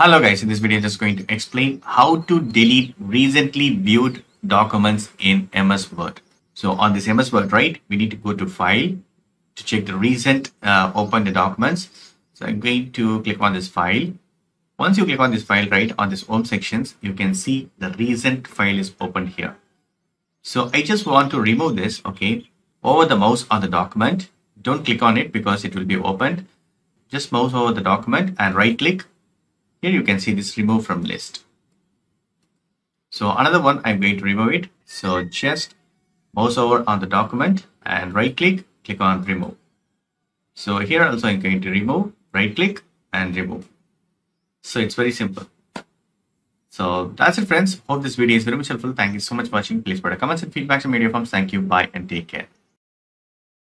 Hello guys, in this video I'm just going to explain how to delete recently viewed documents in MS Word. So on this MS Word, right, we need to go to file to check the recent uh, open the documents. So I'm going to click on this file. Once you click on this file, right, on this home sections, you can see the recent file is opened here. So I just want to remove this, okay, over the mouse on the document. Don't click on it because it will be opened. Just mouse over the document and right click. Here you can see this remove from list. So another one, I'm going to remove it. So just mouse over on the document and right click, click on remove. So here also I'm going to remove, right click and remove. So it's very simple. So that's it friends. Hope this video is very much helpful. Thank you so much for watching. Please put a comments and feedbacks and media forms. Thank you. Bye and take care.